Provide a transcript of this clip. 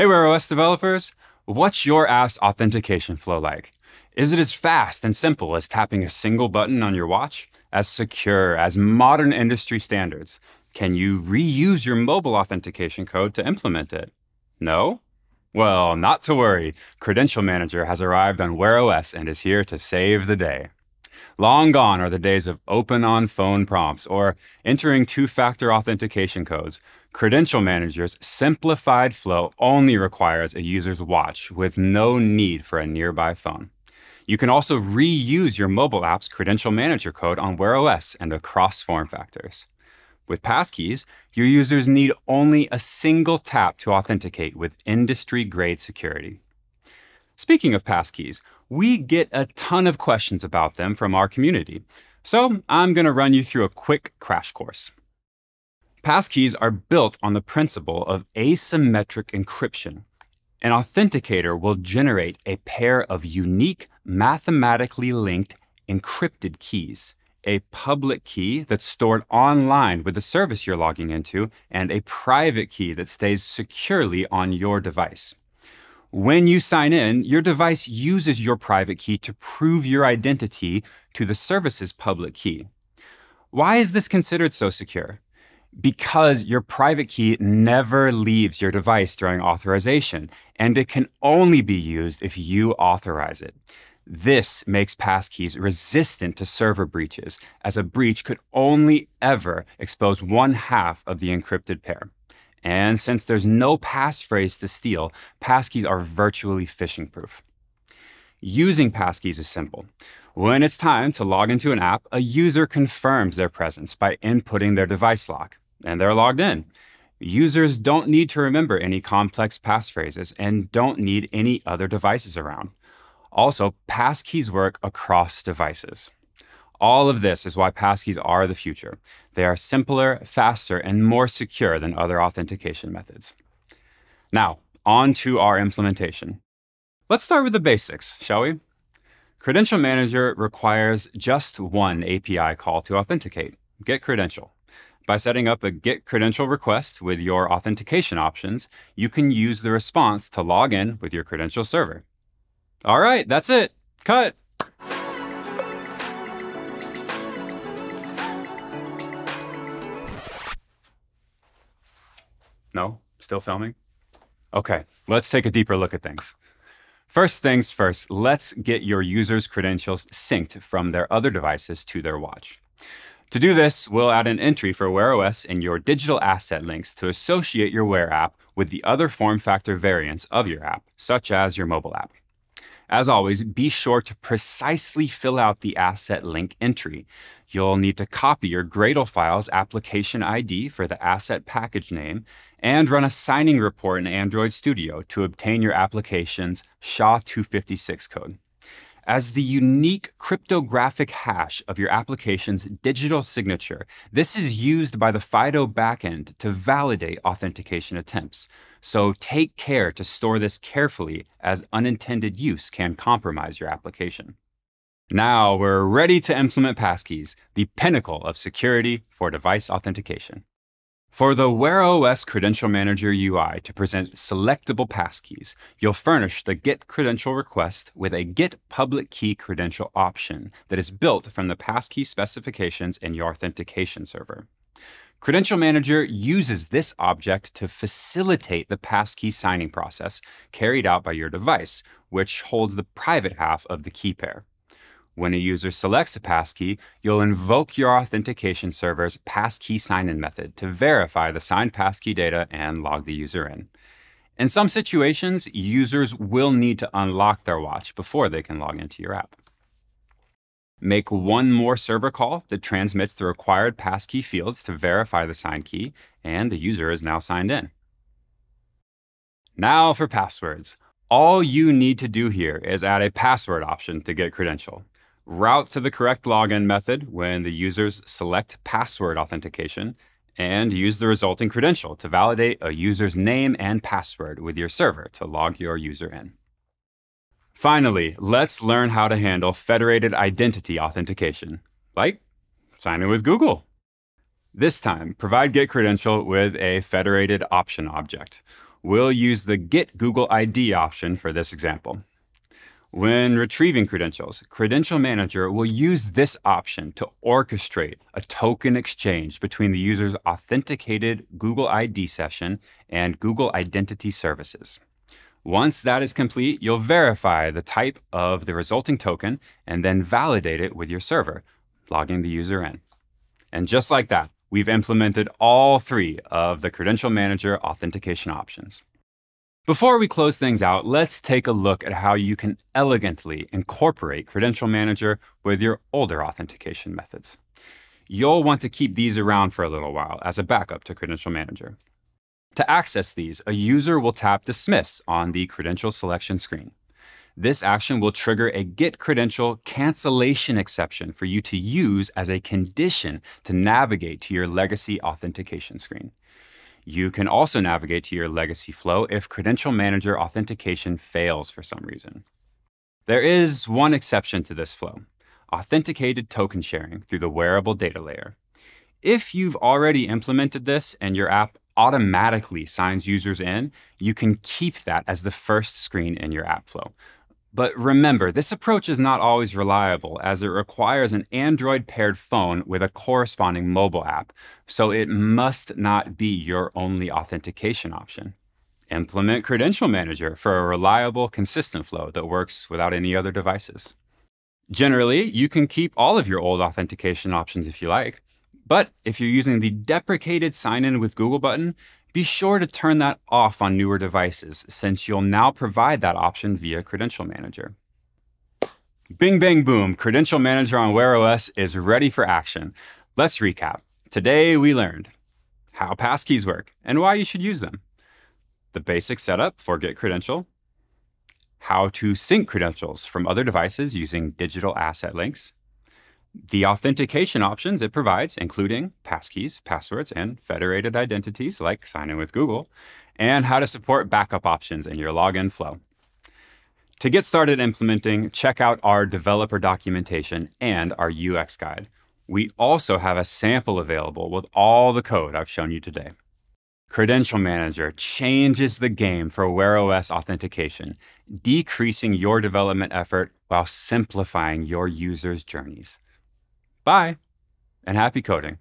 Hey, Wear OS developers, what's your app's authentication flow like? Is it as fast and simple as tapping a single button on your watch? As secure as modern industry standards? Can you reuse your mobile authentication code to implement it? No? Well, not to worry. Credential Manager has arrived on Wear OS and is here to save the day. Long gone are the days of open on phone prompts or entering two factor authentication codes. Credential Manager's simplified flow only requires a user's watch with no need for a nearby phone. You can also reuse your mobile app's Credential Manager code on Wear OS and across form factors. With passkeys, your users need only a single tap to authenticate with industry grade security. Speaking of passkeys, we get a ton of questions about them from our community. So I'm going to run you through a quick crash course. Passkeys are built on the principle of asymmetric encryption. An authenticator will generate a pair of unique, mathematically linked encrypted keys a public key that's stored online with the service you're logging into, and a private key that stays securely on your device. When you sign in, your device uses your private key to prove your identity to the service's public key. Why is this considered so secure? Because your private key never leaves your device during authorization, and it can only be used if you authorize it. This makes passkeys resistant to server breaches, as a breach could only ever expose one half of the encrypted pair. And since there's no passphrase to steal, passkeys are virtually phishing proof. Using passkeys is simple. When it's time to log into an app, a user confirms their presence by inputting their device lock, and they're logged in. Users don't need to remember any complex passphrases and don't need any other devices around. Also, passkeys work across devices. All of this is why passkeys are the future. They are simpler, faster, and more secure than other authentication methods. Now, on to our implementation. Let's start with the basics, shall we? Credential Manager requires just one API call to authenticate, get credential. By setting up a get credential request with your authentication options, you can use the response to log in with your credential server. All right, that's it. Cut. No? Still filming? Okay, let's take a deeper look at things. First things first, let's get your user's credentials synced from their other devices to their watch. To do this, we'll add an entry for Wear OS in your digital asset links to associate your Wear app with the other form factor variants of your app, such as your mobile app. As always, be sure to precisely fill out the asset link entry. You'll need to copy your Gradle file's application ID for the asset package name and run a signing report in Android Studio to obtain your application's SHA-256 code. As the unique cryptographic hash of your application's digital signature, this is used by the FIDO backend to validate authentication attempts. So take care to store this carefully as unintended use can compromise your application. Now we're ready to implement passkeys, the pinnacle of security for device authentication. For the Wear OS Credential Manager UI to present selectable passkeys, you'll furnish the Get Credential request with a Get Public Key Credential option that is built from the passkey specifications in your authentication server. Credential Manager uses this object to facilitate the passkey signing process carried out by your device, which holds the private half of the key pair. When a user selects a passkey, you'll invoke your authentication server's passkey sign-in method to verify the signed passkey data and log the user in. In some situations, users will need to unlock their watch before they can log into your app. Make one more server call that transmits the required passkey fields to verify the signed key, and the user is now signed in. Now for passwords. All you need to do here is add a password option to get credential. Route to the correct login method when the users select password authentication, and use the resulting credential to validate a user's name and password with your server to log your user in. Finally, let's learn how to handle federated identity authentication, like sign in with Google. This time, provide get credential with a federated option object. We'll use the Get Google ID option for this example. When retrieving credentials, Credential Manager will use this option to orchestrate a token exchange between the user's authenticated Google ID session and Google Identity Services. Once that is complete, you'll verify the type of the resulting token and then validate it with your server, logging the user in. And just like that, we've implemented all three of the Credential Manager authentication options. Before we close things out, let's take a look at how you can elegantly incorporate Credential Manager with your older authentication methods. You'll want to keep these around for a little while as a backup to Credential Manager. To access these, a user will tap Dismiss on the credential selection screen. This action will trigger a Get Credential cancellation exception for you to use as a condition to navigate to your legacy authentication screen. You can also navigate to your legacy flow if Credential Manager authentication fails for some reason. There is one exception to this flow authenticated token sharing through the wearable data layer. If you've already implemented this and your app automatically signs users in, you can keep that as the first screen in your app flow. But remember, this approach is not always reliable as it requires an Android paired phone with a corresponding mobile app, so it must not be your only authentication option. Implement Credential Manager for a reliable, consistent flow that works without any other devices. Generally, you can keep all of your old authentication options if you like, but if you're using the deprecated sign in with Google button, be sure to turn that off on newer devices, since you'll now provide that option via Credential Manager. Bing, bang, boom, Credential Manager on Wear OS is ready for action. Let's recap. Today we learned how passkeys work and why you should use them, the basic setup for Get Credential, how to sync credentials from other devices using digital asset links, the authentication options it provides, including passkeys, passwords, and federated identities like sign in with Google, and how to support backup options in your login flow. To get started implementing, check out our developer documentation and our UX guide. We also have a sample available with all the code I've shown you today. Credential Manager changes the game for Wear OS authentication, decreasing your development effort while simplifying your users' journeys. Bye, and happy coding.